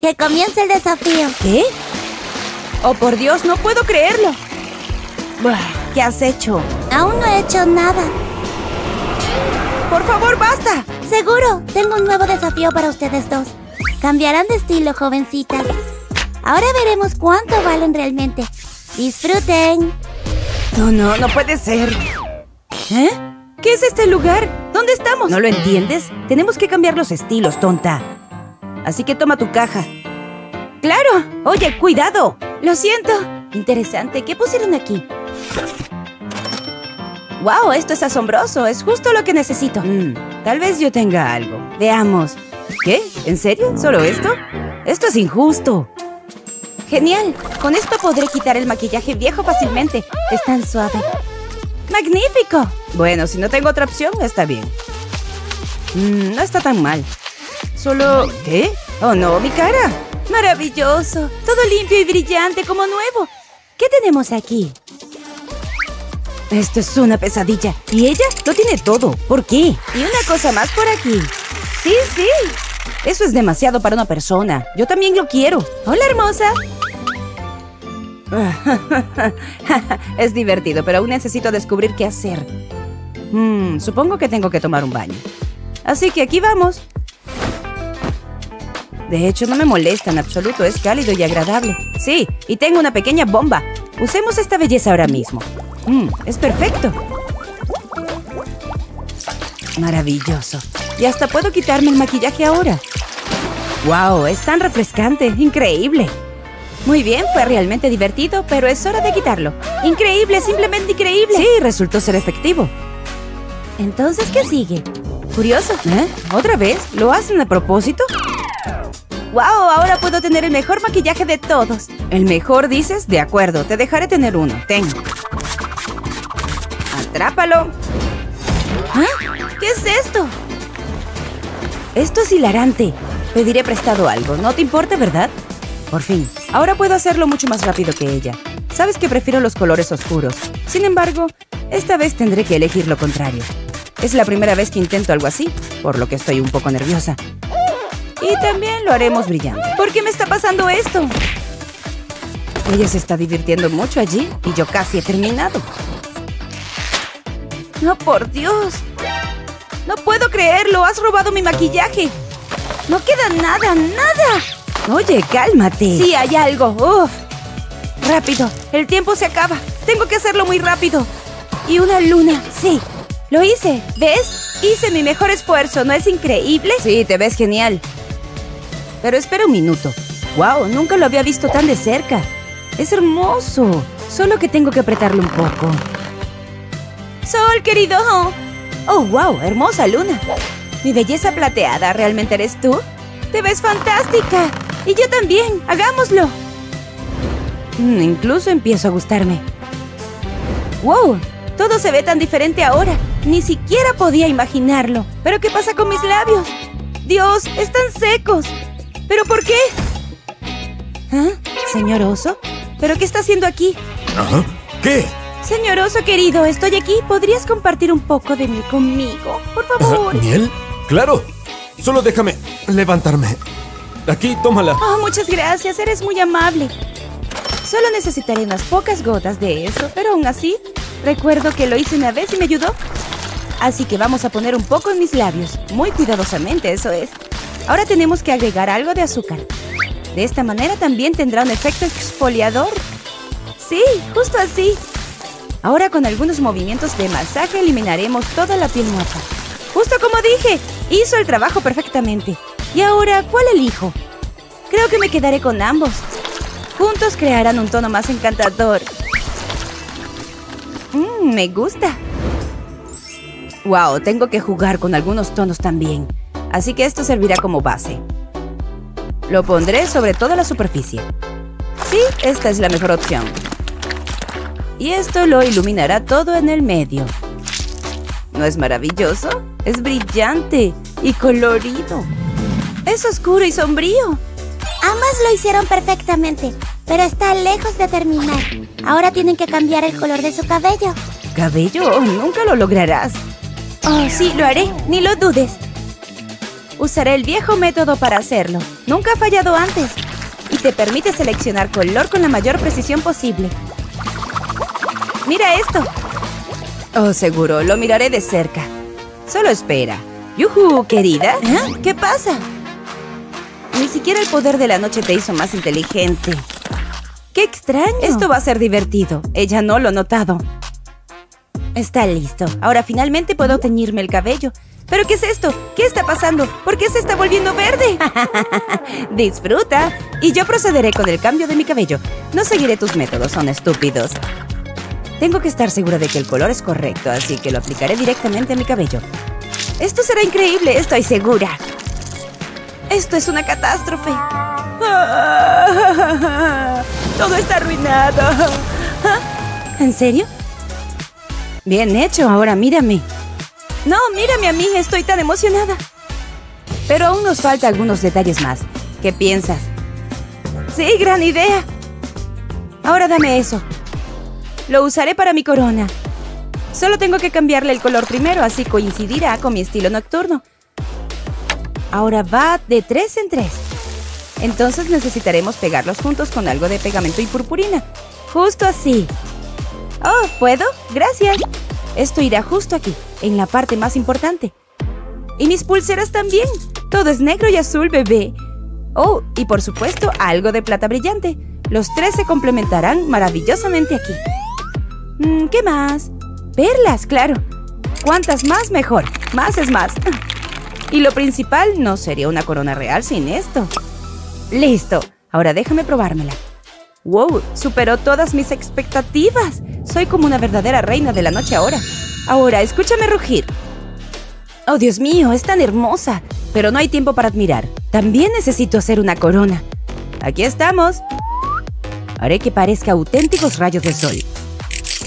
Que comience el desafío. ¿Qué? Oh, por Dios, no puedo creerlo. ¿Qué has hecho? Aún no he hecho nada. Por favor, basta. Seguro, tengo un nuevo desafío para ustedes dos. Cambiarán de estilo, jovencitas. Ahora veremos cuánto valen realmente. Disfruten. No, no, no puede ser. ¿Eh? ¿Qué es este lugar? ¿Dónde estamos? ¿No lo entiendes? Tenemos que cambiar los estilos, tonta. Así que toma tu caja. ¡Claro! Oye, cuidado. Lo siento. Interesante. ¿Qué pusieron aquí? ¡Wow! Esto es asombroso. Es justo lo que necesito. Mm, tal vez yo tenga algo. Veamos. ¿Qué? ¿En serio? ¿Solo esto? Esto es injusto. Genial. Con esto podré quitar el maquillaje viejo fácilmente. Es tan suave. ¡Magnífico! Bueno, si no tengo otra opción, está bien. Mm, no está tan mal. Solo... ¿Qué? ¡Oh, no! ¡Mi cara! ¡Maravilloso! Todo limpio y brillante como nuevo. ¿Qué tenemos aquí? Esto es una pesadilla. Y ella lo tiene todo. ¿Por qué? Y una cosa más por aquí. Sí, sí. Eso es demasiado para una persona. Yo también lo quiero. Hola, hermosa. es divertido, pero aún necesito descubrir qué hacer. Hmm, supongo que tengo que tomar un baño. Así que aquí vamos. De hecho, no me molesta en absoluto, es cálido y agradable. Sí, y tengo una pequeña bomba. Usemos esta belleza ahora mismo. Mmm, es perfecto. Maravilloso. Y hasta puedo quitarme el maquillaje ahora. ¡Wow! Es tan refrescante. Increíble. Muy bien, fue realmente divertido, pero es hora de quitarlo. Increíble, simplemente increíble. Sí, resultó ser efectivo. Entonces, ¿qué sigue? Curioso. ¿Eh? ¿Otra vez? ¿Lo hacen a propósito? ¡Wow! Ahora puedo tener el mejor maquillaje de todos. ¿El mejor dices? De acuerdo, te dejaré tener uno. Ten. ¡Atrápalo! ¿Ah? ¿Qué es esto? Esto es hilarante. Pediré prestado algo. No te importa, ¿verdad? Por fin. Ahora puedo hacerlo mucho más rápido que ella. Sabes que prefiero los colores oscuros. Sin embargo, esta vez tendré que elegir lo contrario. Es la primera vez que intento algo así, por lo que estoy un poco nerviosa. Y también lo haremos brillante. ¿Por qué me está pasando esto? Ella se está divirtiendo mucho allí y yo casi he terminado. ¡No, por Dios! ¡No puedo creerlo! ¡Has robado mi maquillaje! ¡No queda nada, nada! Oye, cálmate. Sí, hay algo. Uf. Rápido, el tiempo se acaba. Tengo que hacerlo muy rápido. Y una luna, sí. Lo hice, ¿ves? Hice mi mejor esfuerzo, ¿no es increíble? Sí, te ves genial. Pero espera un minuto. ¡Wow! Nunca lo había visto tan de cerca. Es hermoso. Solo que tengo que apretarlo un poco. ¡Sol, querido! ¡Oh, wow! Hermosa luna. Mi belleza plateada, ¿realmente eres tú? ¡Te ves fantástica! Y yo también. ¡Hagámoslo! Mm, incluso empiezo a gustarme. ¡Wow! Todo se ve tan diferente ahora. Ni siquiera podía imaginarlo. ¿Pero qué pasa con mis labios? ¡Dios! ¡Están secos! ¿Pero por qué? ¿Ah? ¿Señor Oso? ¿Pero qué está haciendo aquí? ¿Ajá? ¿Qué? Señor Oso querido, estoy aquí. ¿Podrías compartir un poco de mí conmigo? Por favor. ¿Miel? ¡Claro! Solo déjame levantarme. Aquí, tómala. Oh, muchas gracias. Eres muy amable. Solo necesitaré unas pocas gotas de eso, pero aún así, recuerdo que lo hice una vez y me ayudó. Así que vamos a poner un poco en mis labios. Muy cuidadosamente, eso es. Ahora tenemos que agregar algo de azúcar. De esta manera también tendrá un efecto exfoliador. Sí, justo así. Ahora con algunos movimientos de masaje eliminaremos toda la piel muerta. Justo como dije, hizo el trabajo perfectamente. Y ahora, ¿cuál elijo? Creo que me quedaré con ambos. Juntos crearán un tono más encantador. Mmm, me gusta. Wow, tengo que jugar con algunos tonos también. Así que esto servirá como base. Lo pondré sobre toda la superficie. Sí, esta es la mejor opción. Y esto lo iluminará todo en el medio. ¿No es maravilloso? Es brillante y colorido. Es oscuro y sombrío. Ambas lo hicieron perfectamente, pero está lejos de terminar. Ahora tienen que cambiar el color de su cabello. ¿Cabello? Oh, nunca lo lograrás. Oh, sí, lo haré. Ni lo dudes. Usaré el viejo método para hacerlo. Nunca ha fallado antes. Y te permite seleccionar color con la mayor precisión posible. ¡Mira esto! Oh, seguro, lo miraré de cerca. Solo espera. ¡Yuhu, querida! ¿Eh? ¿Qué pasa? Ni siquiera el poder de la noche te hizo más inteligente. ¡Qué extraño! Esto va a ser divertido. Ella no lo ha notado. Está listo. Ahora finalmente puedo teñirme el cabello. ¿Pero qué es esto? ¿Qué está pasando? ¿Por qué se está volviendo verde? Disfruta. Y yo procederé con el cambio de mi cabello. No seguiré tus métodos, son estúpidos. Tengo que estar segura de que el color es correcto, así que lo aplicaré directamente a mi cabello. Esto será increíble, estoy segura. Esto es una catástrofe. Todo está arruinado. ¿En serio? Bien hecho, ahora mírame. No, mírame a mí, estoy tan emocionada. Pero aún nos falta algunos detalles más. ¿Qué piensas? Sí, gran idea. Ahora dame eso. Lo usaré para mi corona. Solo tengo que cambiarle el color primero, así coincidirá con mi estilo nocturno. Ahora va de tres en tres. Entonces necesitaremos pegarlos juntos con algo de pegamento y purpurina. Justo así. Oh, ¿puedo? Gracias. Esto irá justo aquí, en la parte más importante. Y mis pulseras también. Todo es negro y azul, bebé. Oh, y por supuesto, algo de plata brillante. Los tres se complementarán maravillosamente aquí. Mm, ¿Qué más? Perlas, claro. Cuantas más, mejor. Más es más. Y lo principal, no sería una corona real sin esto. ¡Listo! Ahora déjame probármela. ¡Wow! Superó todas mis expectativas. Soy como una verdadera reina de la noche ahora. Ahora, escúchame rugir. ¡Oh, Dios mío! Es tan hermosa. Pero no hay tiempo para admirar. También necesito hacer una corona. Aquí estamos. Haré que parezca auténticos rayos de sol.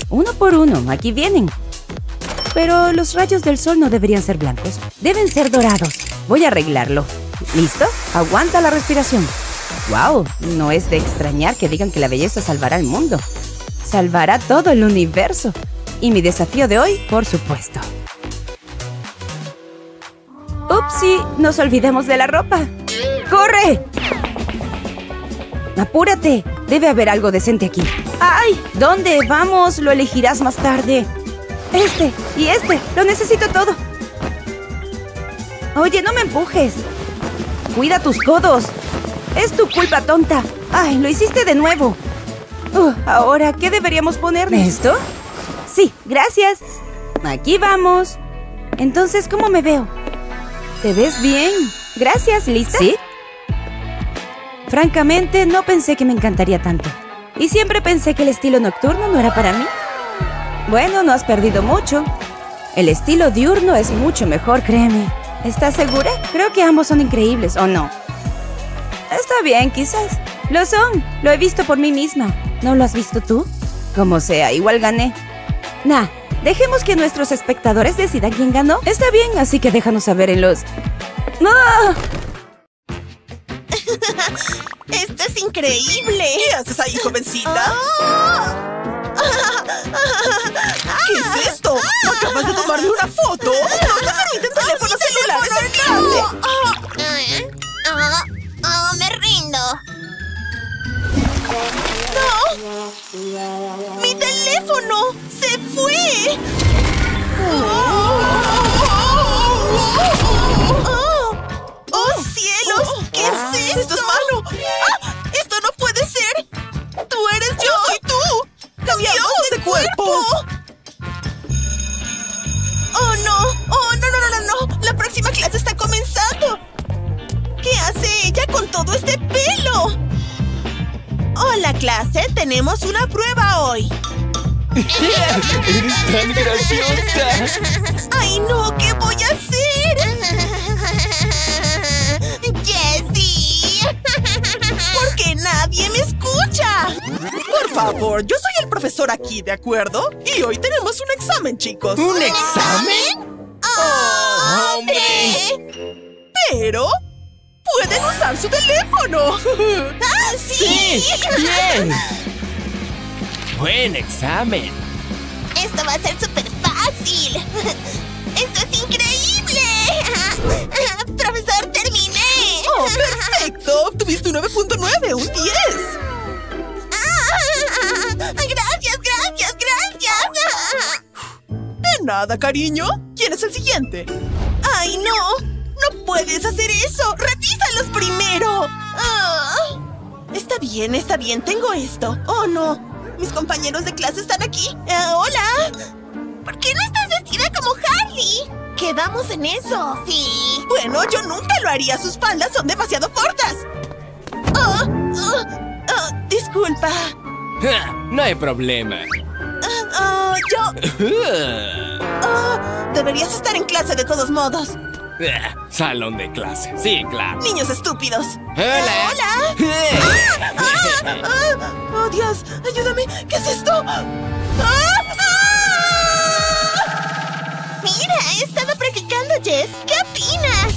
Uno por uno, aquí vienen. Pero los rayos del sol no deberían ser blancos. Deben ser dorados. Voy a arreglarlo. ¿Listo? Aguanta la respiración. ¡Wow! No es de extrañar que digan que la belleza salvará el mundo. Salvará todo el universo. Y mi desafío de hoy, por supuesto. ¡Upsi! Nos olvidemos de la ropa. ¡Corre! ¡Apúrate! Debe haber algo decente aquí. ¡Ay! ¿Dónde? Vamos, lo elegirás más tarde. Este y este, lo necesito todo. Oye, no me empujes. Cuida tus codos. Es tu culpa, tonta. Ay, lo hiciste de nuevo. Uh, ahora, ¿qué deberíamos ponerle? ¿Esto? Sí, gracias. Aquí vamos. Entonces, ¿cómo me veo? ¿Te ves bien? Gracias, ¿lista? Sí. Francamente, no pensé que me encantaría tanto. Y siempre pensé que el estilo nocturno no era para mí. Bueno, no has perdido mucho. El estilo diurno es mucho mejor, créeme. ¿Estás segura? Creo que ambos son increíbles, ¿o no? Está bien, quizás. Lo son. Lo he visto por mí misma. ¿No lo has visto tú? Como sea, igual gané. Nah, dejemos que nuestros espectadores decidan quién ganó. Está bien, así que déjanos saber en los... ¡Ah! ¡Esto es increíble! ¿Qué haces ahí, jovencita? ¿Qué es esto? ¿Acabas de tomarme una foto? Aquí, ¿de acuerdo? Y hoy tenemos un examen, chicos. ¿Un examen? ¡Oh, ¡Hombre! Pero pueden usar su teléfono. ¡Ah, sí! ¡Bien! Buen examen. Cariño. ¿Quién es el siguiente? ¡Ay, no! ¡No puedes hacer eso! ¡Revísalos primero! Ah. Está bien, está bien, tengo esto. ¡Oh, no! Mis compañeros de clase están aquí. Eh, ¡Hola! ¿Por qué no estás vestida como Harley? Quedamos en eso. Sí. Bueno, yo nunca lo haría. Sus faldas son demasiado cortas. Oh, oh, oh, disculpa. No hay problema. Oh, yo... Oh, deberías estar en clase de todos modos. Ah, Salón de clase. Sí, claro. Niños estúpidos. Hola. Hola. Ah, ah, ¡Oh, Dios! ¡Ayúdame! ¿Qué es esto? Mira, he estado practicando, Jess. ¿Qué opinas?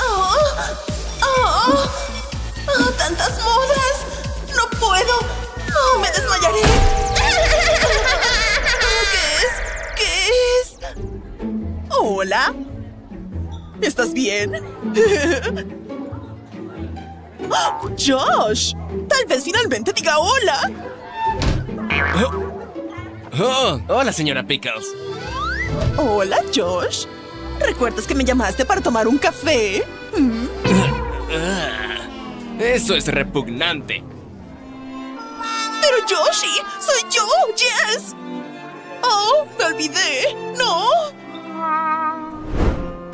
¡Oh! ¡Oh! ¡Oh! ¡Tantas modas! ¡No puedo! ¡Oh, me desmayaré! Hola. ¿Estás bien? ¡Ah! ¡Josh! Tal vez finalmente diga hola. Oh, hola, señora Pickles. Hola, Josh. ¿Recuerdas que me llamaste para tomar un café? ¿Mm? Ah, Eso es repugnante. Pero Yoshi, soy yo, Jess. Oh, me olvidé. No.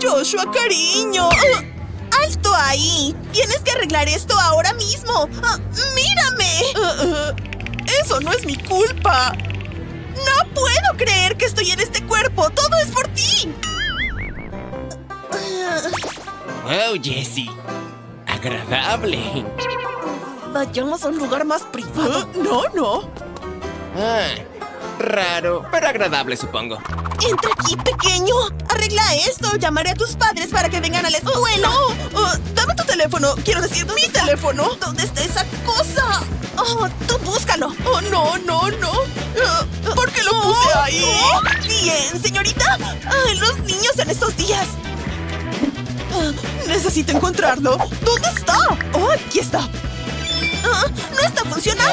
Joshua, cariño. ¡Alto ahí! Tienes que arreglar esto ahora mismo. Ah, ¡Mírame! Uh, uh, eso no es mi culpa. ¡No puedo creer que estoy en este cuerpo! ¡Todo es por ti! Wow, Jessie. Agradable. Vayamos a un lugar más privado. Uh, no, no. Ah, raro, pero agradable, supongo. ¡Entra aquí, pequeño! ¡Arregla esto! Llamaré a tus padres para que vengan a la escuela. No. Uh, dame tu teléfono. Quiero decir, mi teléfono. ¿Dónde está esa cosa? ¡Oh, tú búscalo! Oh, no, no, no. Uh, ¿Por qué lo puse ahí? Oh, Bien, señorita. Ay, los niños en estos días. Uh, necesito encontrarlo. ¿Dónde está? Oh, aquí está. Ah, ¡No está funcionando!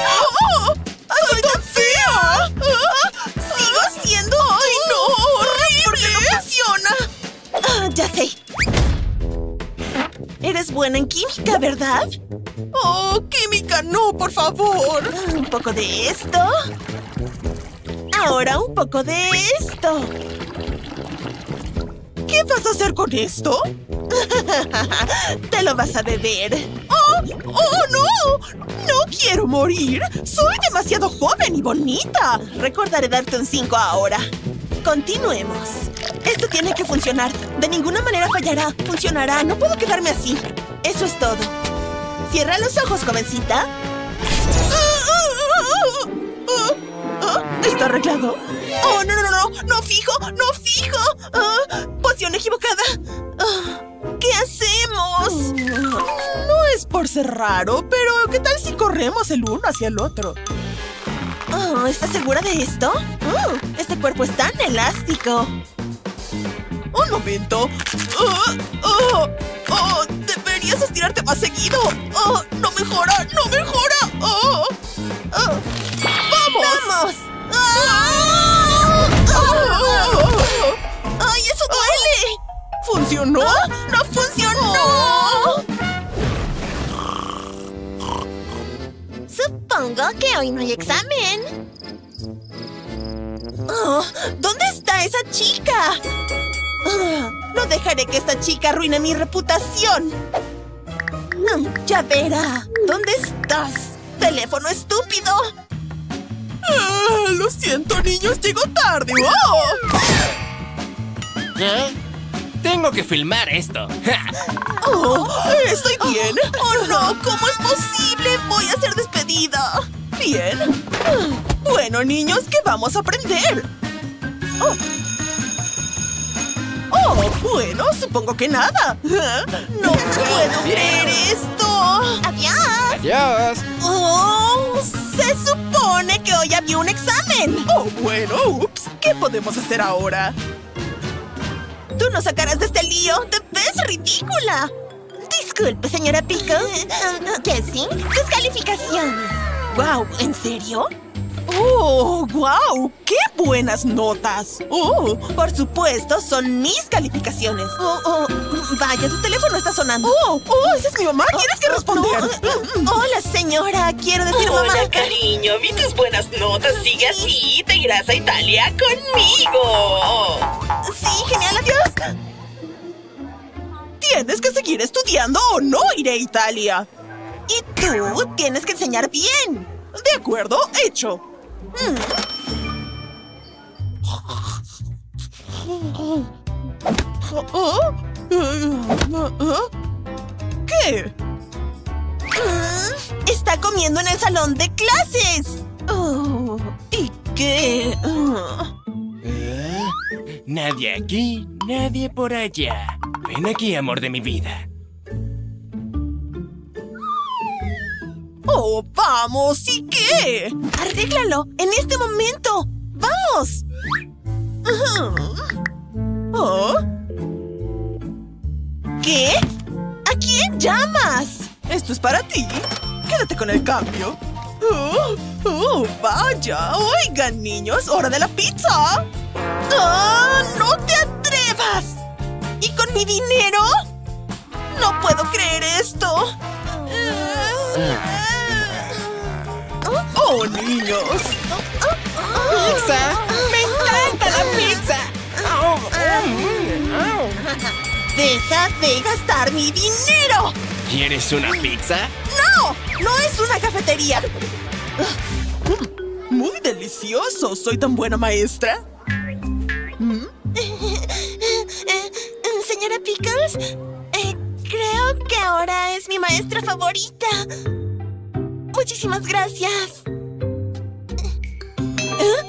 ¡Sigo siendo ¡Ay, no! ¡Horrible! ¿Por qué no funciona? Ah, ya sé. Eres buena en química, ¿verdad? ¡Oh, química! ¡No, por favor! Ah, Un poco de esto. Ahora un poco de esto. ¿Qué vas a hacer con esto? Te lo vas a beber. ¡Oh! ¡Oh, no! ¡No quiero morir! ¡Soy demasiado joven y bonita! Recordaré darte un 5 ahora. Continuemos. Esto tiene que funcionar. De ninguna manera fallará. Funcionará. No puedo quedarme así. Eso es todo. Cierra los ojos, jovencita. Ah, ¿Está arreglado? ¡Oh, no, no, no, no! ¡No fijo! ¡No fijo! Ah, ¡Poción equivocada! Ah, ¿Qué hacemos? No es por ser raro, pero ¿qué tal si corremos el uno hacia el otro? Oh, ¿Estás segura de esto? Oh, este cuerpo es tan elástico. ¡Un momento! ¡Oh! ¡Oh! ¡Oh! ¡Deberías estirarte más seguido! ¡Oh! ¡No mejora! ¡No mejora! ¡Oh! ¡Oh! ¡Ah! ¡Ay, eso duele! ¿Funcionó? ¡No funcionó! Supongo que hoy no hay examen. Oh, ¿Dónde está esa chica? Ah, no dejaré que esta chica arruine mi reputación. Mm, ya verá. ¿Dónde estás? ¡Teléfono estúpido! Ah, lo siento, niños, llego tarde. ¡Oh! ¿Eh? Tengo que filmar esto. Oh, ¿Estoy bien? ¡Oh, no! ¿Cómo es posible? Voy a ser despedida. Bien. Bueno, niños, ¿qué vamos a aprender? Oh. Oh, bueno, supongo que nada. ¡No puedo creer esto! ¡Adiós! Adiós. ¡Oh! Se supone que hoy había un examen. Oh, bueno, ups. ¿Qué podemos hacer ahora? Tú nos sacarás de este lío. ¡Te ves ridícula! Disculpe, señora Pickles. Jessie, tus calificaciones. Wow, ¿en serio? ¡Oh, wow! ¡Qué buenas notas! ¡Oh, por supuesto, son mis calificaciones! Oh, oh, vaya, tu teléfono está sonando. ¡Oh, oh! ¡Esa es mi mamá! ¿Tienes que responder? No, Hola, señora. Quiero decir mamá. Hola, cariño. Vi tus buenas notas. Sigue así. Te irás a Italia conmigo. Sí, genial, adiós. Tienes que seguir estudiando o no iré a Italia. Y tú tienes que enseñar bien. De acuerdo, hecho. ¿Qué? Está comiendo en el salón de clases. Oh, ¿Y qué? ¿Eh? Nadie aquí, nadie por allá. Ven aquí, amor de mi vida. Oh, vamos, ¿y qué? Arréglalo en este momento. ¡Vamos! ¿Oh? ¿Qué? ¿A quién llamas? Esto es para ti. Quédate con el cambio. Oh, oh, vaya. Oigan, niños, hora de la pizza. ¡Ah! ¡No te atrevas! ¿Y con mi dinero? No puedo creer esto. Oh, niños. ¡Pizza! ¡Me encanta la pizza! ¡Deja de gastar mi dinero! ¿Quieres una pizza? ¡No! ¡No es una cafetería! Muy delicioso. Soy tan buena maestra. ¿Mm? Señora Pickles, eh, creo que ahora es mi maestra favorita. Muchísimas gracias. ¿Eh?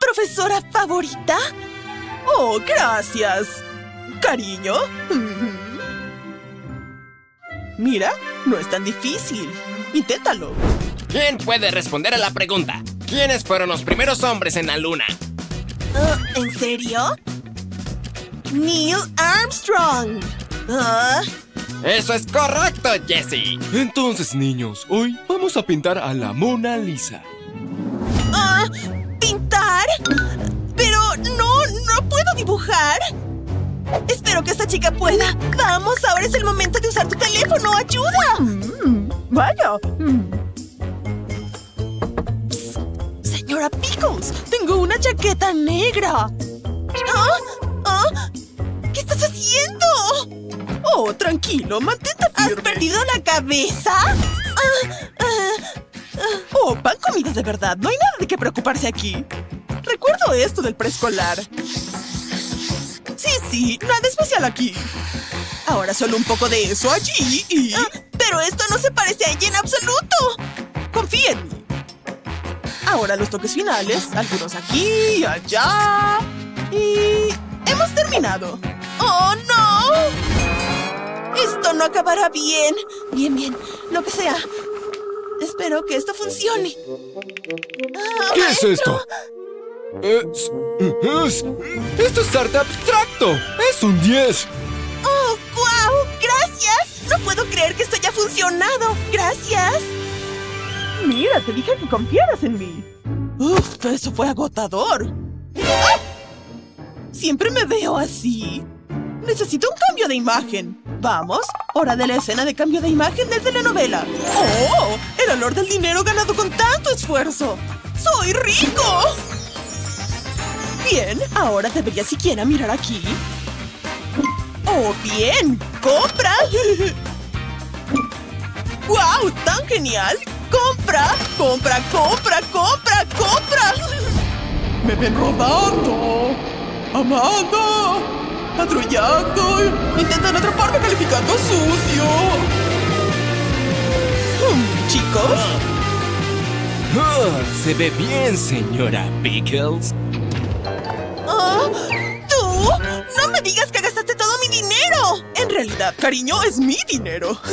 ¿Profesora favorita? Oh, gracias. Cariño. Mira, no es tan difícil. Inténtalo. ¿Quién puede responder a la pregunta? ¿Quiénes fueron los primeros hombres en la luna? Ah, ¿En serio? Neil Armstrong. Ah, Eso es correcto, Jesse. Entonces, niños, hoy vamos a pintar a la Mona Lisa. ah, ¿Pintar? Pero no, no puedo dibujar. Espero que esta chica pueda. Vamos, ahora es el momento de usar tu teléfono. ¡Ayuda! Vaya. Señora Pickles, tengo una chaqueta negra. ¿Ah? ¿Ah? ¿Qué estás haciendo? Oh, tranquilo, mantente ¿Has perdido la cabeza? Oh, pan comidas de verdad. No hay nada de qué preocuparse aquí. Recuerdo esto del preescolar. Sí, sí, nada especial aquí. Ahora solo un poco de eso allí y... ah, pero esto no se parece a ella en absoluto. Confía en mí. Ahora los toques finales, algunos aquí, allá. Y... hemos terminado. ¡Oh, no! Esto no acabará bien. Bien, bien. Lo que sea. Espero que esto funcione. Ah, ¿Qué es esto? Es, es- esto es arte abstracto. Es un 10. ¡Oh, guau! ¡Gracias! No puedo creer que esto haya funcionado. ¡Gracias! Mira, te dije que confiaras en mí. Uf, eso fue agotador. ¡Ah! Siempre me veo así. Necesito un cambio de imagen. Vamos, hora de la escena de cambio de imagen de telenovela. ¡Oh! El olor del dinero ganado con tanto esfuerzo. ¡Soy rico! Bien, ahora debería siquiera mirar aquí. ¡Oh, bien! ¡Compra! ¡Wow! ¡Tan genial! ¡Compra! ¡Compra, compra, compra, compra! ¡Me ven rodando! ¡Amanda! ¡Patrullando! ¡Intentan atraparme calificando sucio! Hmm, ¿Chicos? Oh, se ve bien, señora Pickles. Oh, ¿Tú? ¡No me digas que gastaste todo mi dinero! En realidad, cariño, es mi dinero.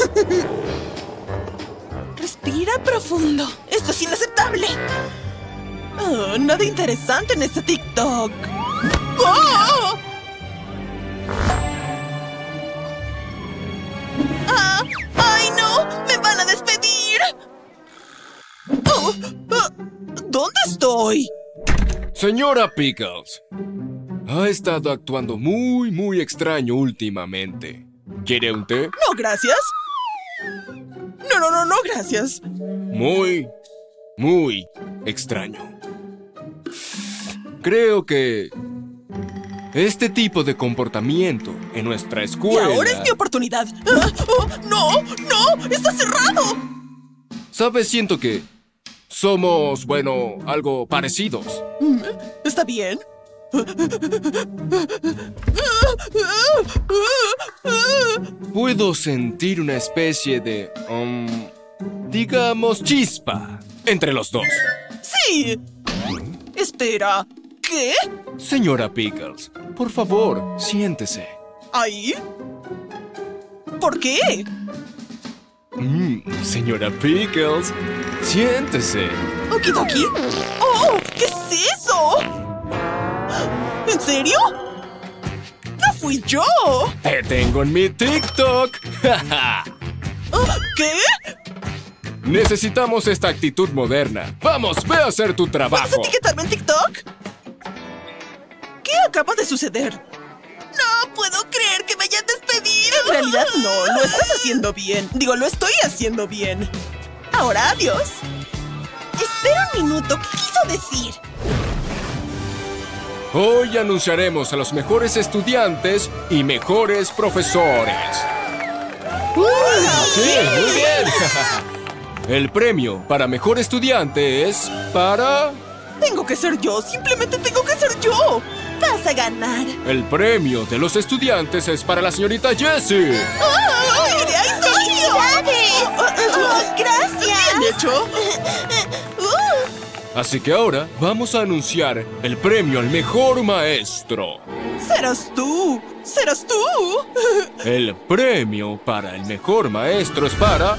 Respira profundo. Esto es inaceptable. Ah, nada interesante en este TikTok. ¡Oh! Oh, oh, ¿Dónde estoy? Señora Pickles, ha estado actuando muy, muy extraño últimamente. ¿Quiere un té? No, gracias. No, no, no, no, gracias. Muy, muy extraño. Creo que este tipo de comportamiento en nuestra Y escuela... ahora es mi oportunidad. Ah, oh, no, no, está cerrado. ¿Sabes? Siento que somos, bueno, algo parecidos. Mm, ¿Está bien? Puedo sentir una especie de... um, digamos, chispa entre los dos. Sí. Espera, ¿qué? Señora Pickles, por favor, siéntese. ¿Ahí? ¿Por qué? Mm, señora Pickles, siéntese. ¿Okidoki? ¡Oh! ¿Qué es eso? ¿En serio? ¡No fui yo! Te tengo en mi TikTok. Ah, ¿Qué? Necesitamos esta actitud moderna. Vamos, ve a hacer tu ¿Puedes trabajo. etiquetarme en TikTok? ¿Qué acaba de suceder? No puedo creer que me hayan despedido. En realidad no, lo estás haciendo bien. Digo, lo estoy haciendo bien. Ahora, adiós. Espera un minuto, ¿qué quiso decir? Hoy anunciaremos a los mejores estudiantes y mejores profesores. Sí, muy bien. El premio para mejor estudiante es para... Tengo que ser yo, simplemente tengo que ser yo. Vas a ganar. El premio de los estudiantes es para la señorita Jessie. ¡Ah! ¡Iré a Italia! ¡Felicidades! Oh, gracias. Bien hecho. Así que ahora vamos a anunciar el premio al mejor maestro. Serás tú. Serás tú. El premio para el mejor maestro es para...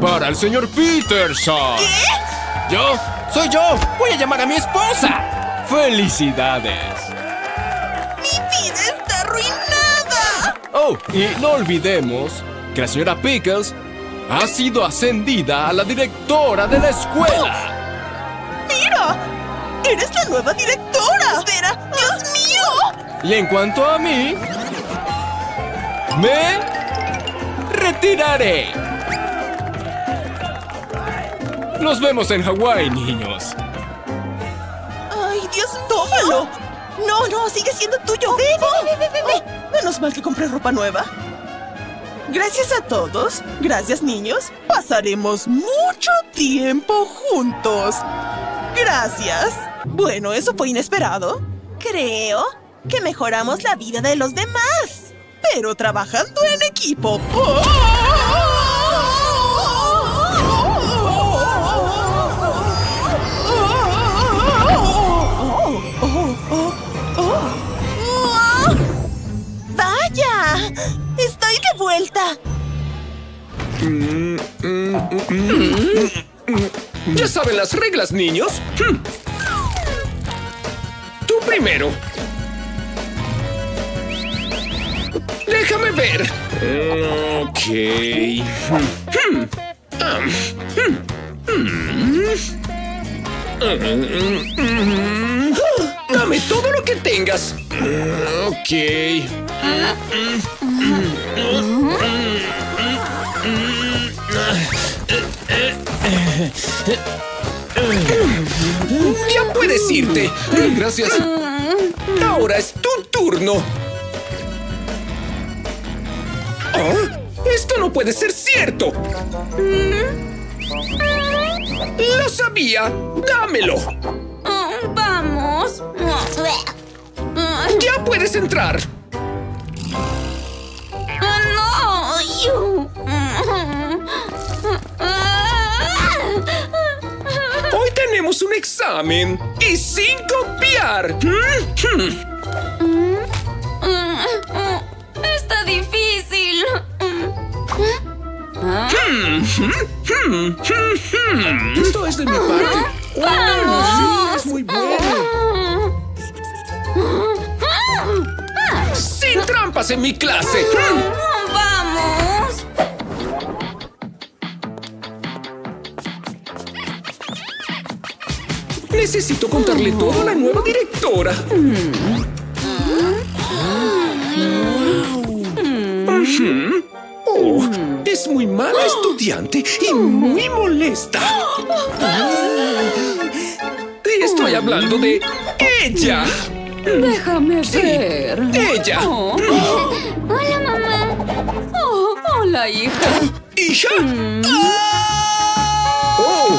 Para el señor Peterson. ¿Qué? ¿Yo? ¡Soy yo! ¡Voy a llamar a mi esposa! ¡Felicidades! Mi vida está arruinada. Oh, y no olvidemos que la señora Pickles ha sido ascendida a la directora de la escuela. ¡Mira! ¡Eres la nueva directora! ¡Espera! ¡Dios mío! Y en cuanto a mí, me retiraré. Nos vemos en Hawái, niños. ¡Ay, Dios mío! ¡Tómalo! No, no, sigue siendo tuyo. ¡Ve, ve, ve, ve, ve! menos mal que compré ropa nueva. Gracias a todos. Gracias, niños. Pasaremos mucho tiempo juntos. Gracias. Bueno, eso fue inesperado. Creo que mejoramos la vida de los demás. Pero trabajando en equipo. ¡Vaya! ¿Ya saben las reglas, niños? Hmm. Tú primero. Déjame ver. Ok. Dame todo lo que tengas. Ok. Ya puedes irte. Gracias. Ahora es tu turno. ¿Ah? Esto no puede ser cierto. Lo sabía. Dámelo. Puedes entrar. Oh, no. Hoy tenemos un examen y sin copiar. Está difícil. Esto es de mi parte. Sí, es muy bueno. Sin trampas en mi clase. Vamos. Necesito contarle todo a la nueva directora. Ujú. Oh, es muy mala estudiante y muy molesta. Estoy hablando de ella. Déjame Sí, ver. ella. Oh, Hola, mamá. oh, hola, hija. ¿Hija? Oh.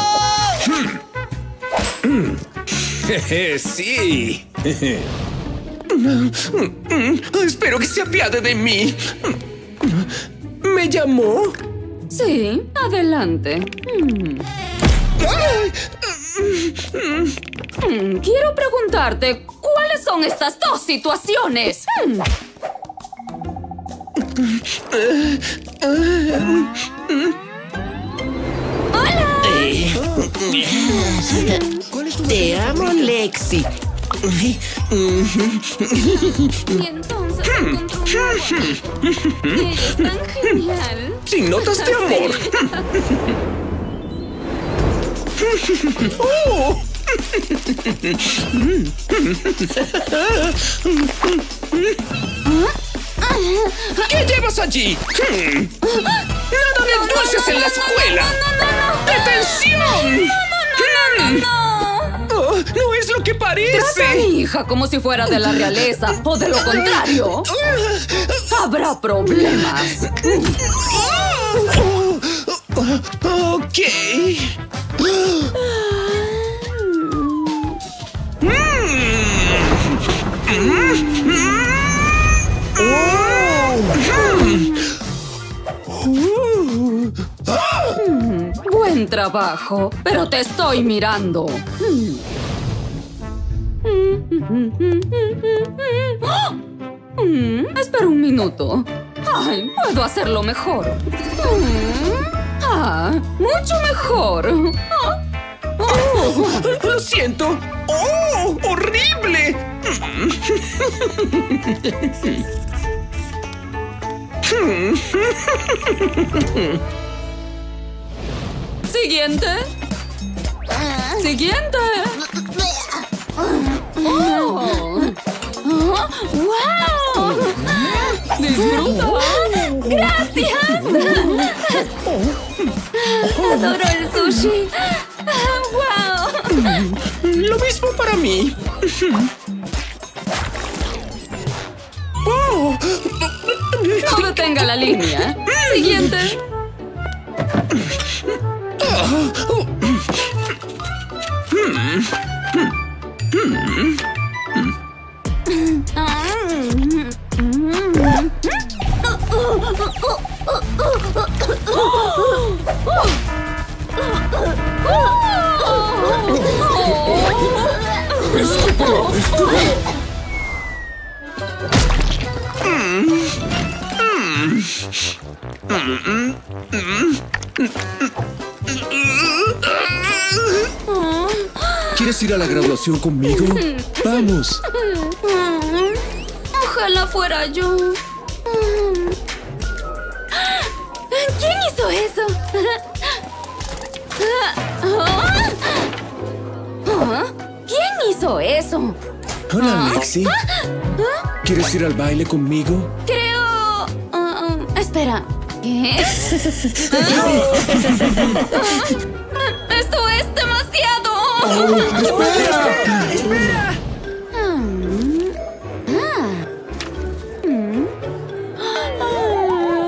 Hmm. Mm. Jeje, sí. Espero que se apiade de mí. ¿Me llamó? Sí, adelante. Mm. Ay, Mm, Quiero preguntarte, ¿cuáles son estas dos situaciones? Mm. Te amo, Lexi. Y entonces encontró un agua. Y ella es tan genial. Sin notas de amor. Oh. ¿Qué llevas allí? ¡Nada de dulces en la escuela! ¡Detención! Hmm. Oh, no es lo que Trata a parece. mi hija como si fuera de la realeza, o de lo contrario, habrá problemas. Ok. Buen trabajo, pero te estoy mirando. Mm, Espera un minuto. Ay, puedo hacerlo mejor. Mm, Ah, mucho mejor. Ah, oh. Lo siento. ¡Oh! ¡Horrible! Siguiente. Siguiente. Oh. ¡Wow! Disfruta. ¡Gracias! Adoro el sushi. ¡Wow! Lo mismo para mí. No detenga la línea. Siguiente. ¿Quieres ir a la graduación conmigo? Vamos. Ojalá fuera yo. ¿Quién hizo eso? ¿Quién hizo eso? Hola, Lexi. ¿Quieres ir al baile conmigo? Esto es demasiado.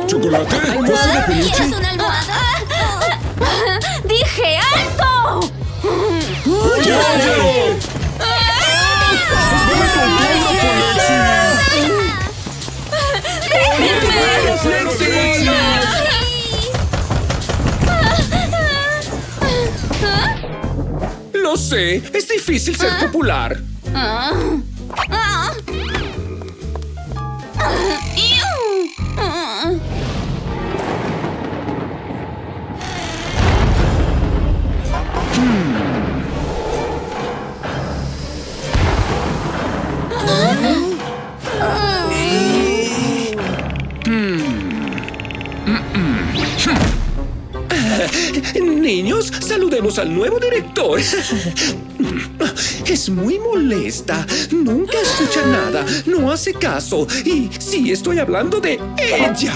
¿Chocolate? ¿Cosa de peluche? ¿Quieres una sé, es difícil ser popular. Ah. Ah. Ah. Iu. Ah. niños, saludemos al nuevo director. Es muy molesta. Nunca escucha nada. No hace caso. Y sí, estoy hablando de ella.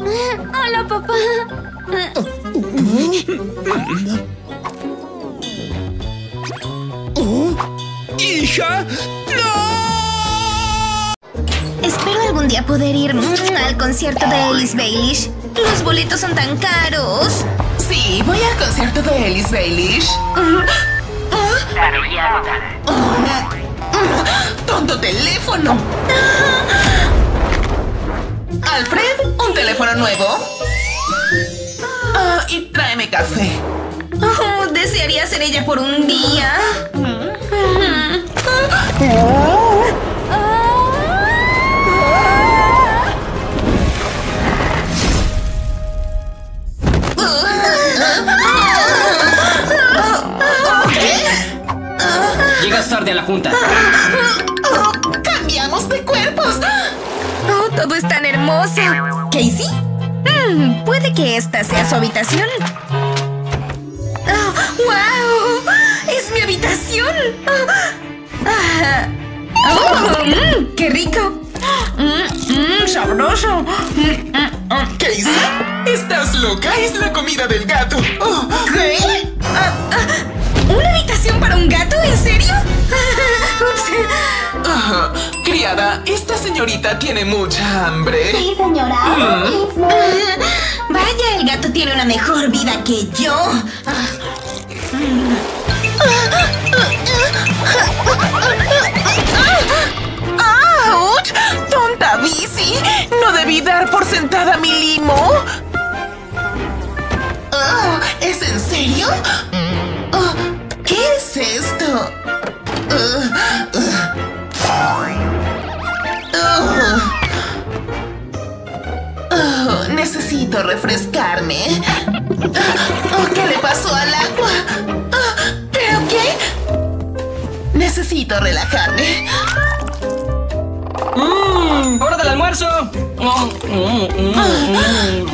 Hola, papá. Oh, ¡Hija! Espero algún día poder ir al concierto de Ellis Baelish. Los boletos son tan caros. Sí, voy al concierto de Ellis Baelish. ¡Tonto teléfono! Alfred, ¿un teléfono nuevo? Ah, y tráeme café. Oh, desearía ser ella por un día. Llegas tarde a la junta. ¡Cambiamos de cuerpos! Oh, todo es tan hermoso. ¿Casey? Mm, puede que esta sea su habitación. Oh, ¡Wow! ¡Es mi habitación! Oh, ah. Mm, ¡Qué rico! Mm, mm, ¡Sabroso! Mm, mm, mm. ¿Casey? ¿Estás loca? Es la comida del gato. Oh, ¿Qué? Ah, ah, ¿Una habitación para un gato? ¿En serio? Ah, criada, esta señorita tiene mucha hambre. Sí, señora. Vaya, el gato tiene una mejor vida que yo. ¡Tonta bici! ¿No debí dar por sentada mi limo? Ah, ¿Es en serio? Ah, ¿Qué es esto? Oh, necesito refrescarme. Oh, ¿Qué le pasó al agua? ¿Pero qué? Necesito relajarme. ¡Mmm! ¡Hora del almuerzo! Oh, mm, mm, mm, mm.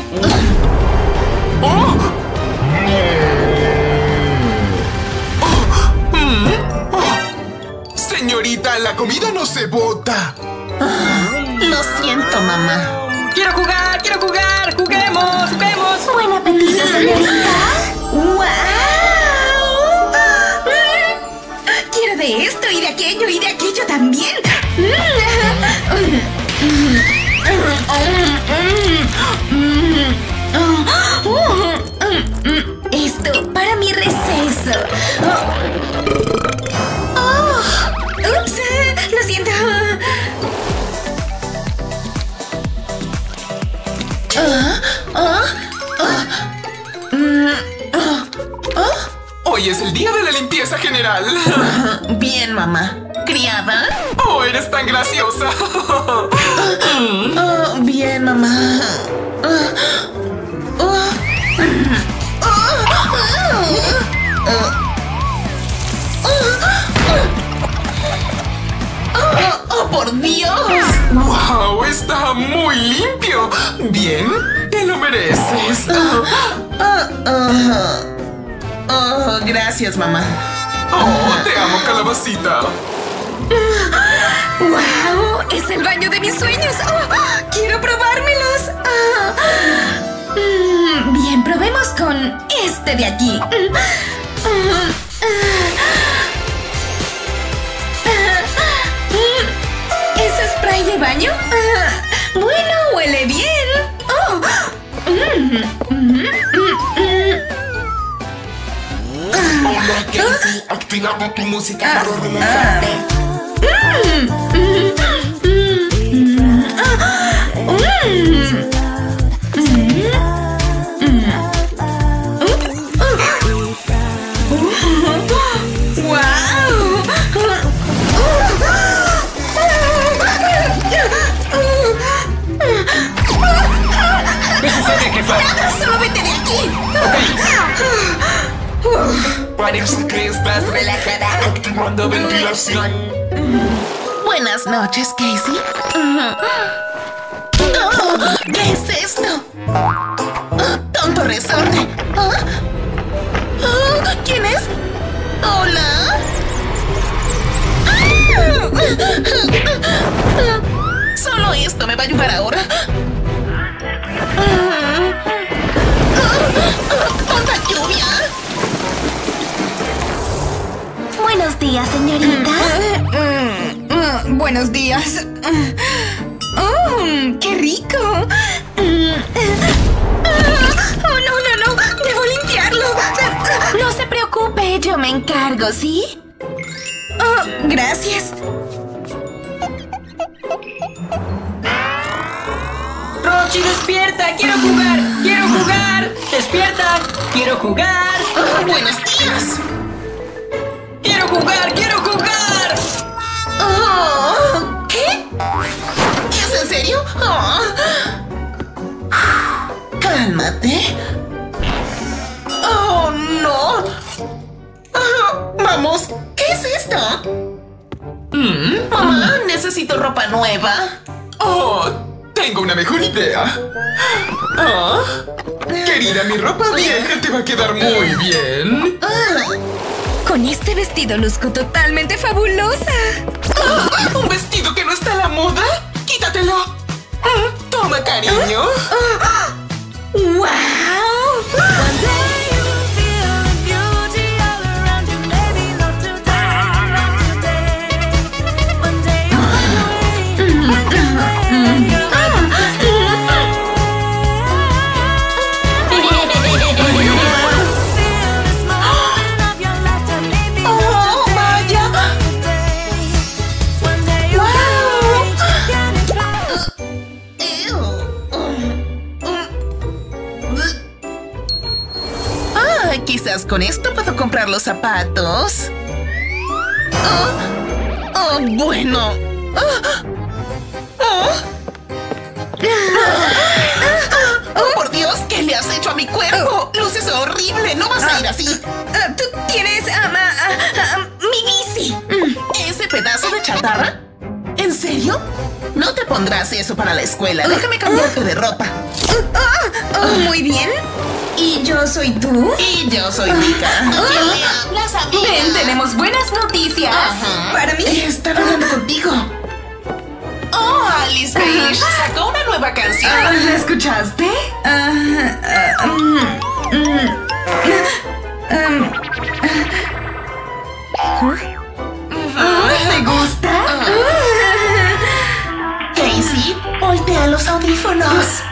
¡Oh! Mm. Oh. Señorita, la comida no se bota. Lo siento, mamá. ¡Quiero jugar! ¡Quiero jugar! ¡Juguemos! ¡Juguemos! Buen apetito, señorita. ¡Wow! Quiero de esto y de aquello y de aquello también. Esto para mi receso. Oh, ups, lo siento. Hoy es el día de la limpieza general. Bien, mamá. ¿Criada? Oh, eres tan graciosa. Oh, bien, mamá. ¡Oh, por Dios! ¡Wow! Está muy limpio. Bien, te lo mereces. Oh, gracias, mamá. Oh, te amo, calabacita. ¡Wow! ¡Es el baño de mis sueños! ¡Oh! ¡Quiero probármelos! Ah. Mm, Bien, probemos con este de aquí. Mm. Mm. ¿Es spray de baño? Ah. Bueno, huele bien. Oh. Hola, Casey. Activando tu música para relajarte. ¿Qué manda ventilación. Buenas noches, Casey. ¿Qué es esto? ¡Tonto resorte! ¿Quién es? ¡Hola! Solo esto me va a ayudar ahora. Buenos días, señorita. Mm, buenos días. ¡Oh, qué rico! Mm, ¡Oh, no, no, no! ¡Debo limpiarlo! No se preocupe, yo me encargo, ¿sí? Oh, gracias. Rochi, despierta. Quiero jugar. Quiero jugar. Despierta. Quiero jugar. ¡Buenos días! Quiero jugar. Quiero jugar. Oh, ¿Qué? ¿Es en serio? Oh. Cálmate. ¡Oh, no! Ah, vamos, ¿qué es esto? Mm, Mamá, necesito ropa nueva. Oh, tengo una mejor idea. Ah, querida, mi ropa vieja te va a quedar muy bien. Con este vestido luzco totalmente fabulosa. Ah, ¿Un vestido que no está a la moda? ¡Quítatelo! Mm, Toma, cariño. ¡Wow! Ah, con esto puedo comprar los zapatos. Oh, oh, bueno. Ah, oh. Oh, por Dios, ¿qué le has hecho a mi cuerpo? Luces horrible, no vas a ir así. Ah, Tú tienes ah, ah, ah, ah, mi bici. ¿Ese pedazo de chatarra? ¿En serio? No te pondrás eso para la escuela. Déjame cambiarte de ropa. Ah, oh, muy bien. ¿Y yo soy tú? Y yo soy Mika. Las amigas. Ven, tenemos buenas noticias. Para mí. Están hablando contigo. Oh, Alice Bailey sacó una nueva canción. Ah, ¿La escuchaste? Ah, ah, mm, mm, um, ah, ¿Te gusta? Casey, voltea los audífonos.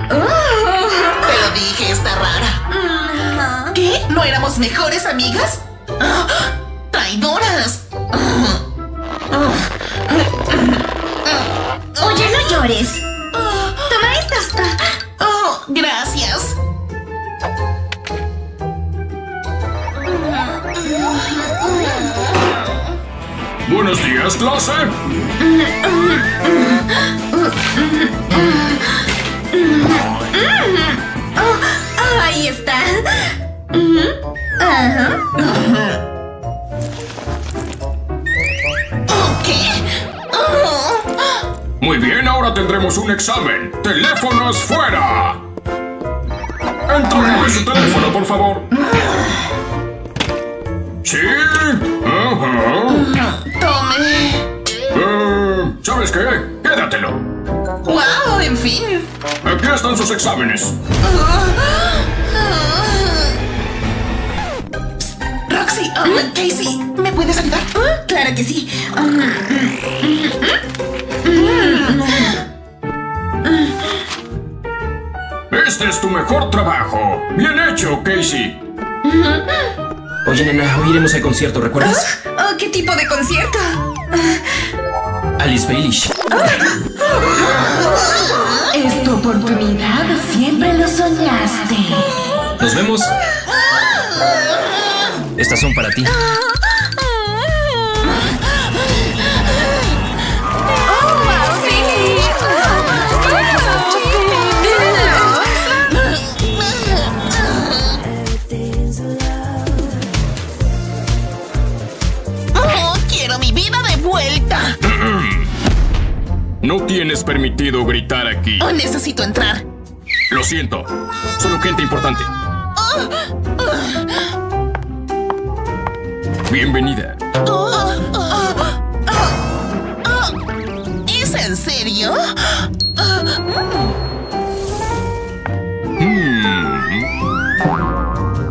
Te lo dije, está rara. ¿Qué? ¿No éramos mejores amigas? Ah, ¡Traidoras! Oye, no llores. Toma estas. Oh, gracias. Buenos días, clase. Oh, ahí está. ¿Qué? Muy bien, ahora tendremos un examen. ¡Teléfonos fuera! Entrégueme su teléfono, por favor. ¿Sí? Ajá. Eh, ¿Sabes qué? Quédatelo. ¡Wow! En fin. Aquí están sus exámenes. Roxy, um, Casey, ¿me puedes ayudar? Claro que sí. Este es tu mejor trabajo. Bien hecho, Casey. Oye, nena, hoy iremos al concierto, ¿recuerdas? ¿Qué tipo de concierto? Alice Baelish. Es tu oportunidad. Siempre lo soñaste. Nos vemos. Estas son para ti. Tienes permitido gritar aquí. Oh, necesito entrar. Lo siento. Solo gente importante. Bienvenida. serio? Ah, mm.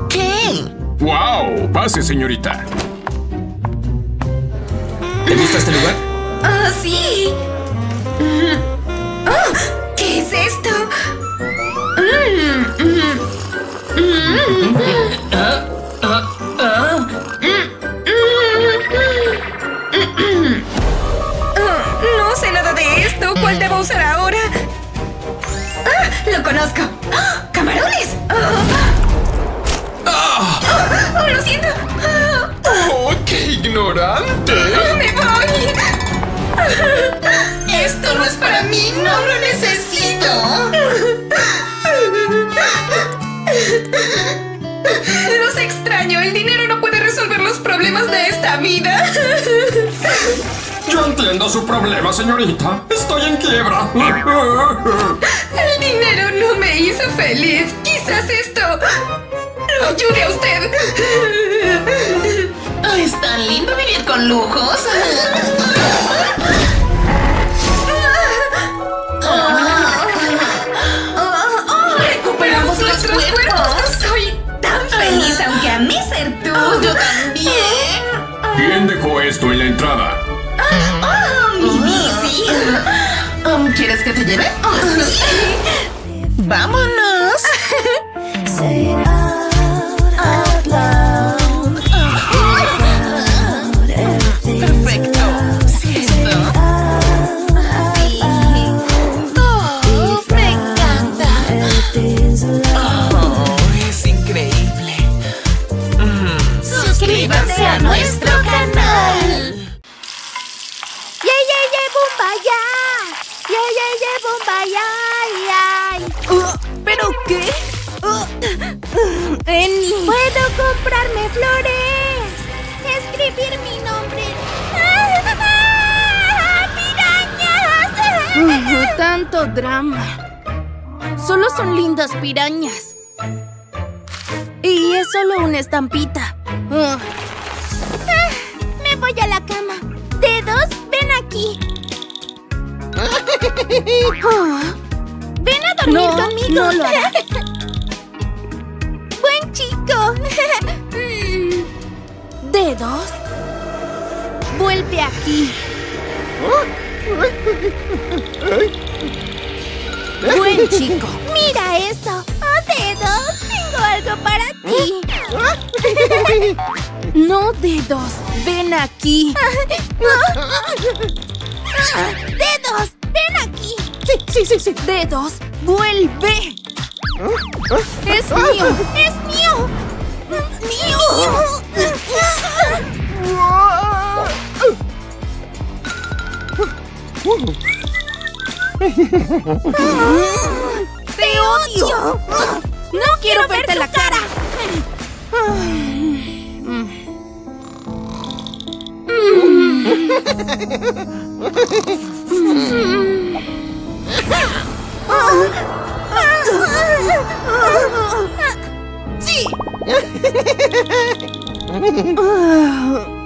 ¿Qué? ¡Wow! Pase, señorita. ¿Te gusta este lugar? Ah, sí. Ignorante! ¡Me voy! Esto no es para mí, no lo necesito. Los extraño, el dinero no puede resolver los problemas de esta vida. Yo entiendo su problema, señorita. Estoy en quiebra. El dinero no me hizo feliz. Quizás esto lo ayude a usted. Es tan lindo vivir con lujos. Recuperamos nuestros cuerpos. Soy tan feliz, aunque a mí ser tú. Yo también. ¿Quién dejó esto en la entrada? Oh, mi bici. Um, ¿Quieres que te lleve? Oh, sí. ¡Vámonos! tanto drama. Solo son lindas pirañas. Y es solo una estampita. Uh, Ah, Me voy a la cama. Dedos, ven aquí. Ah, ven a dormir No, conmigo. no lo hará. Buen chico. ¿Dedos? Vuelve aquí. Buen chico. Mira esto. Oh, dedos. Tengo algo para ti. No dedos. Ven aquí. Dedos, ven aquí. Sí, sí, sí, sí. Dedos, vuelve. Es mío. Es mío. Te odio. No quiero verte la cara. Sí.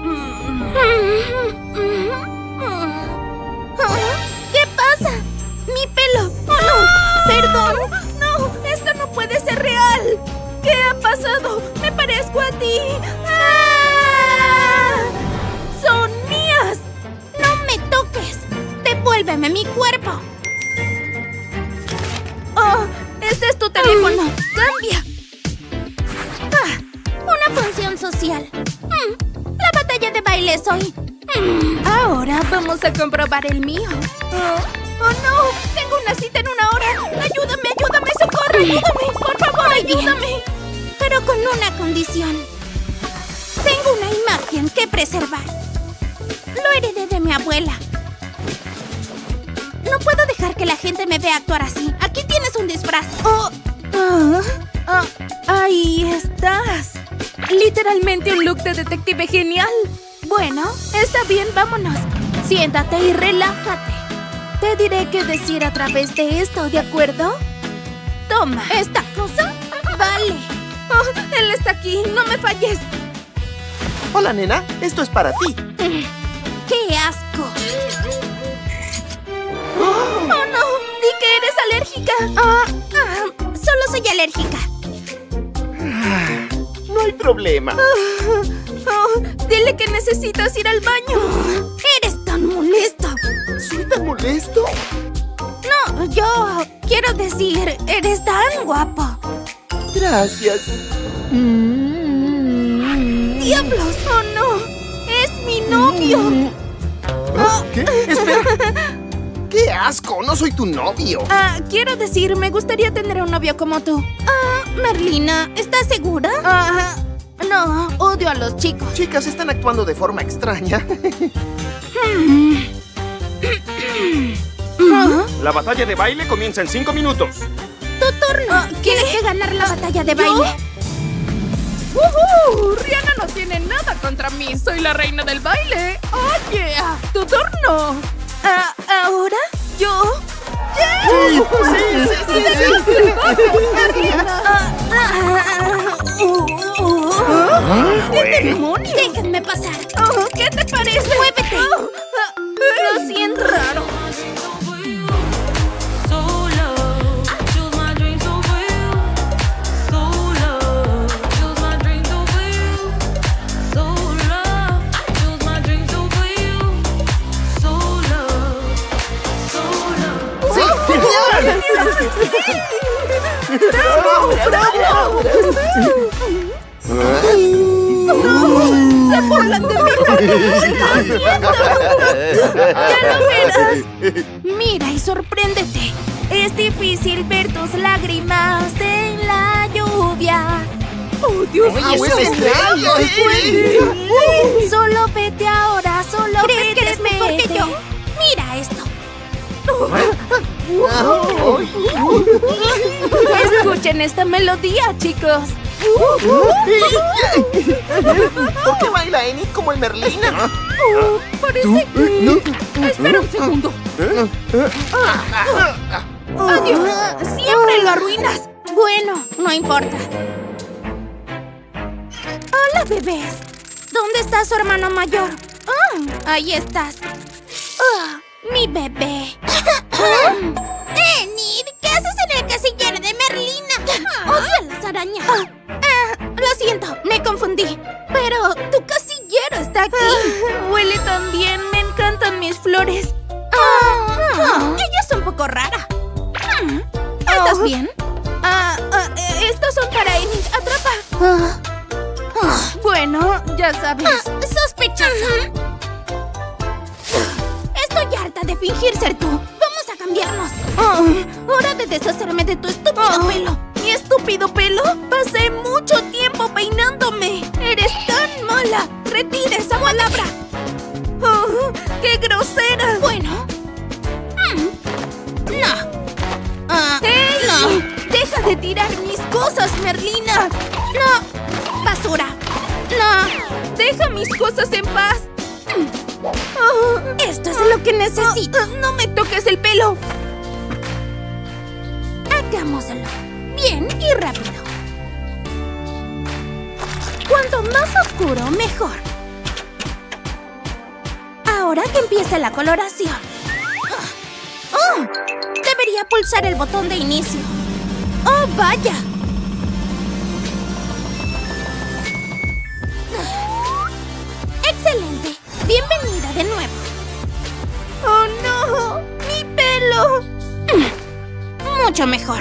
vea actuar así. Aquí tienes un disfraz. Oh, ah, ah, ahí estás. Literalmente un look de detective genial. Bueno, está bien, vámonos. Siéntate y relájate. Te diré qué decir a través de esto, ¿de acuerdo? Toma. ¿Esta cosa? Vale. Oh, él está aquí, no me falles. Hola, nena. Esto es para ti. ¡Qué asco! ¡Oh, no! ¡Di que eres alérgica! Ah, ah, solo soy alérgica. No hay problema. Oh, dile que necesitas ir al baño. Eres tan molesto. ¿Soy tan molesto? No, yo quiero decir, eres tan guapo. Gracias. ¡Diablos! ¡Oh, no! ¡Es mi novio! ¿Ah, ¿Qué? Espera. ¡Qué asco! No soy tu novio. Ah, quiero decir, me gustaría tener un novio como tú. Ah, Merlina, ¿estás segura? Ah, no, odio a los chicos. Chicas, están actuando de forma extraña. Ah, La batalla de baile comienza en cinco minutos. Tu turno. ¿Quieres que ganar la batalla de baile? ¡Uhú! Rihanna no tiene nada contra mí. Soy la reina del baile. ¡Oye! ¡Tu turno! Ah, ¿Ahora? ¿Yo? Sí, sí, sí, sí. Ah, ah, uh, Ah, ¿Qué demonios? Déjenme pasar. Oh, ¿Qué te parece? ¡Muévete! Lo siento. Raro. ¡Genial! ¡Se burlan de mí! ¡Lo siento! ¡Ya lo verás! Mira y sorpréndete. Es difícil ver tus lágrimas en la lluvia. ¡Oh, Dios eso es extraño, Sí. Solo vete ahora, solo ¿Crees que eres mejor que yo? Mira esto. Escuchen esta melodía, chicos. ¿Por qué baila Enid como el Merlina? Oh, parece que... Espera un segundo. Adiós. Siempre lo arruinas. Bueno, no importa. Hola, bebés. ¿Dónde está su hermano mayor? Ah, ahí estás. Ah, mi bebé. Enid, ¿qué haces en el casillero de Merlina? Odio las arañas. Ah, lo siento, me confundí. Pero tu casillero está aquí. huele tan bien, me encantan mis flores. Ah, ella es un poco rara. Mm, ¿Estás bien? Ah, ah, eh, estos son para Enid. Atrapa. Bueno, ya sabes. sospechosa. Estoy harta de fingir ser tú. Vamos a cambiarnos. Oh, hora de deshacerme de tu estúpido pelo. ¿Mi estúpido pelo? Pasé mucho tiempo peinándome. Eres tan mala. Retira esa palabra. Oh, ¡Qué grosera! Bueno. Mm, No. Ah, No. Deja de tirar mis cosas, Merlina. No. Basura. No. Deja mis cosas en paz. Oh, esto es lo que necesito. no me toques el pelo. Hagámoslo. Bien y rápido. Cuanto más oscuro, mejor. Ahora que empieza la coloración. Ah. ¡Oh! Debería pulsar el botón de inicio. ¡Oh, vaya! Mucho mejor.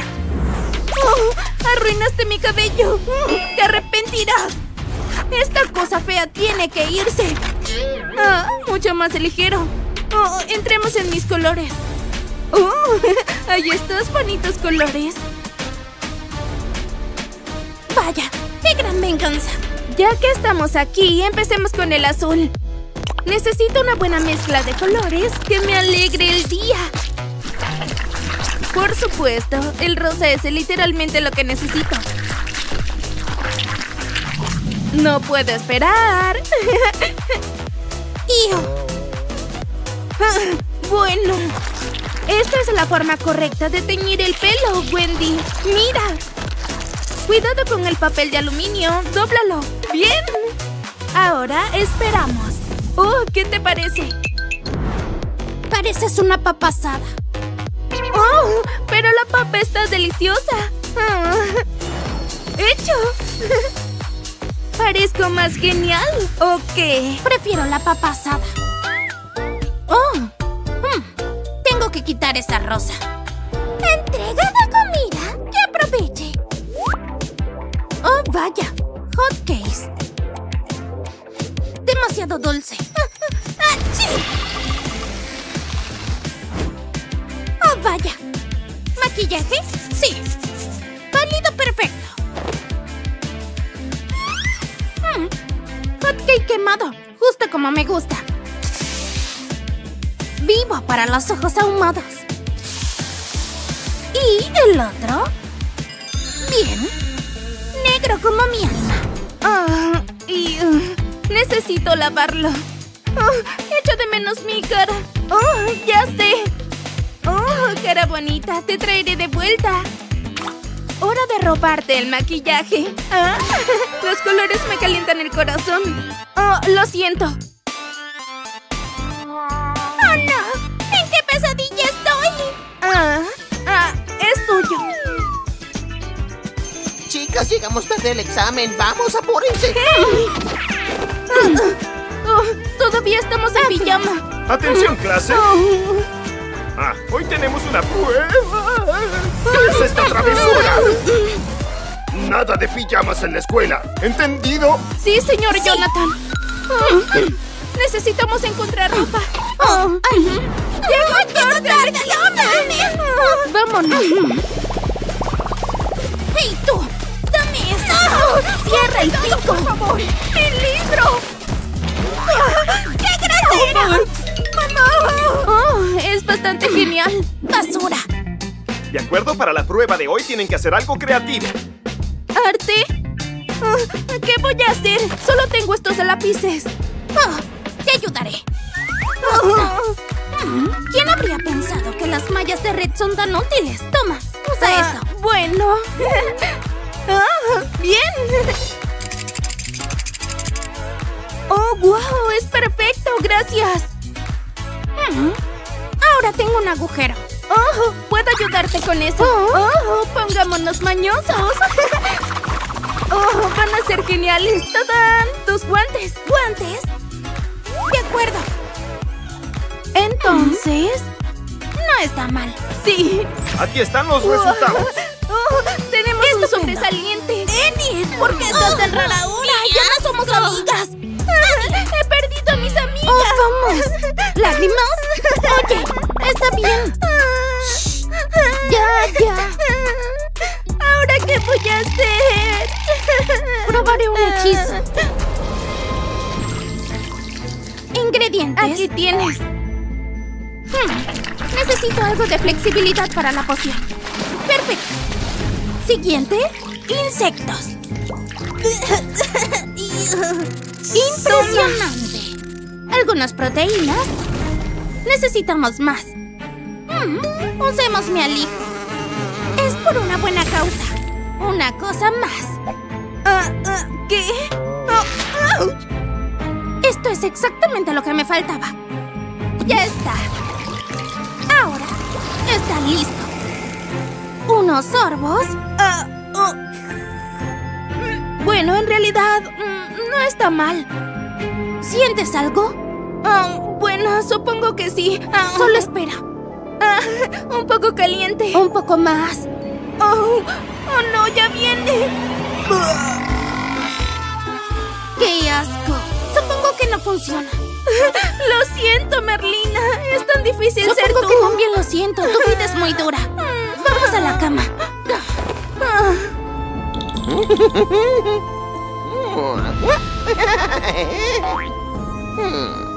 ¡Oh! ¡Arruinaste mi cabello! ¡Te arrepentirás! Esta cosa fea tiene que irse. Ah, mucho más ligero. Oh, entremos en mis colores. ¡Oh! Hay estos bonitos colores. Vaya, qué gran venganza. Ya que estamos aquí, empecemos con el azul. Necesito una buena mezcla de colores que me alegre el día. Por supuesto, el rosa es literalmente lo que necesito. No puedo esperar. Bueno, esta es la forma correcta de teñir el pelo, Wendy. Mira. Cuidado con el papel de aluminio. Dóblalo. Bien. Ahora esperamos. Oh, ¿qué te parece? Pareces una papasada. Oh, pero la papa está deliciosa. Ah, ¡Hecho! ¿Parezco más genial o qué? Prefiero la papa asada. Oh, mm, tengo que quitar esa rosa. Entrega de comida. Que aproveche. Oh, vaya. Hot case. Demasiado dulce. ¡Achí! Vaya. ¿Maquillaje? Sí. Válido perfecto. Mm, Hot cake quemado. Justo como me gusta. Vivo para los ojos ahumados. ¿Y el otro? Bien. Negro como mi alma. Ah, y uh, necesito lavarlo. Oh, echo de menos mi cara. Oh, ya sé. Oh, cara bonita, te traeré de vuelta. Hora de robarte el maquillaje. Ah, los colores me calientan el corazón. Oh, lo siento. ¡Oh, no! ¿En qué pesadilla estoy? Ah, ah, es tuyo. Chicas, llegamos tarde al examen. Vamos, apúrense. Oh, todavía estamos en pijama. ¡Atención, clase! Oh. Ah, hoy tenemos una prueba. ¿Qué es esta travesura? Nada de pijamas en la escuela. ¿Entendido? Sí, señor Jonathan. Oh, necesitamos encontrar ropa. Oh, ¡Llegó tarde! Oh, vámonos. ¡Hey, tú! ¡Dame eso! ¡Cierra el pico! ¡Por favor! ¡Mi libro! Bastante genial. ¡Basura! De acuerdo, para la prueba de hoy tienen que hacer algo creativo. ¿Arte? Oh, ¿Qué voy a hacer? Solo tengo estos lápices. Oh, te ayudaré. Oh. Mm, ¿Quién habría pensado que las mallas de red son tan útiles? Toma, usa Ah, eso. Bueno. Ah, bien. Oh, wow, es perfecto, gracias. Ahora tengo un agujero. Oh, ¿puedo ayudarte con eso? Oh, pongámonos mañosos. Oh, van a ser geniales. ¡Tadán! Tus guantes. ¿Guantes? De acuerdo. Entonces, No está mal. sí. Aquí están los resultados. Oh, tenemos un sobresaliente. ¡Enid! ¿Por qué estás tan rara ahora? ¡Ya no somos amigas! ¡Oh, vamos! ¿Lágrimas? Oye, está bien. Shh. Ya, ya. ¿Ahora qué voy a hacer? Probaré un hechizo. Ingredientes. Aquí tienes. Hmm, Necesito algo de flexibilidad para la poción. Perfecto. Siguiente, insectos. Impresionante. Algunas proteínas. Necesitamos más. Hmm, usemos mi alivio. Es por una buena causa. Una cosa más. Ah, ah, ¿Qué? Oh, ouch. Esto es exactamente lo que me faltaba. Ya está. Ahora está listo. Unos sorbos. Ah. Bueno, en realidad, mm, no está mal. ¿Sientes algo? Ah, bueno, supongo que sí. Ah, Solo espera. ah, un poco caliente. Un poco más. Oh, oh no, ya viene. ¡Qué asco! Supongo que no funciona. Lo siento, Merlina. Es tan difícil ser Supongo tú. que también lo siento. Tu vida es muy dura. Vamos a la cama.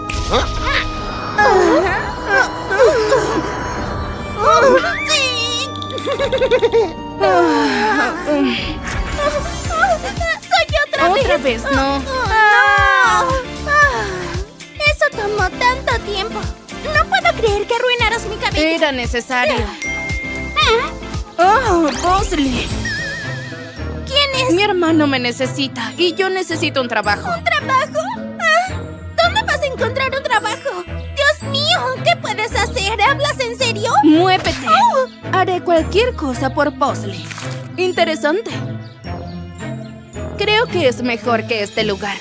¡Sí! ¡Soy otra vez! Otra vez, no. ¡No! Eso tomó tanto tiempo. No puedo creer que arruinaras mi cabello. Era necesario. ¿Eh? Oh, Bosley. ¿Quién es? Mi hermano me necesita y yo necesito un trabajo. ¿Un trabajo? Encontrar un trabajo? Dios mío, ¿qué puedes hacer? ¿Hablas en serio? Muévete. Oh, Haré cualquier cosa por Puzzle. Interesante. Creo que es mejor que este lugar.